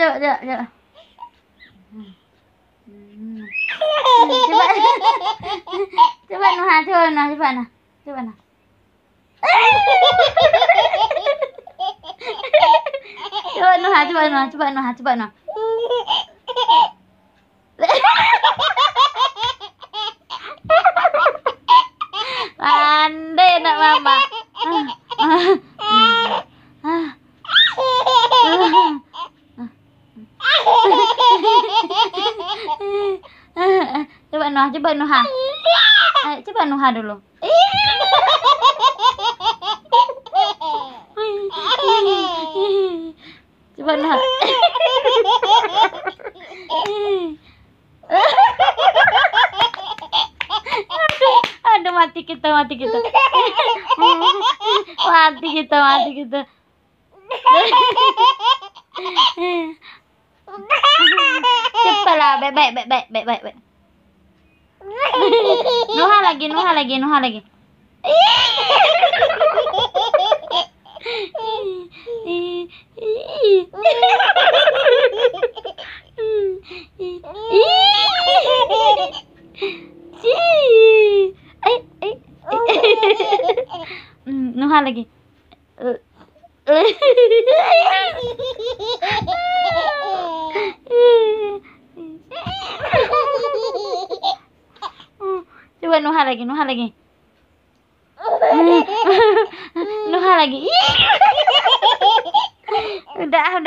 coba, coba, coba. Hmm. Coba. coba nah, coba nah, coba nah. Coba nah. coba nah, coba nah, coba nah, coba nah. Pandai coba mama. coba Nuha coba Nuha Ayo, coba Nuha dulu. Coba Nuha aduh mati kita mati kita. Mati kita mati kita balik balik balik balik balik balik balik Nuha lagi Nuha lagi Nuha lagi Nuha lagi Coba Nuha lagi, Nuha lagi. Nuha lagi. Udah, udah.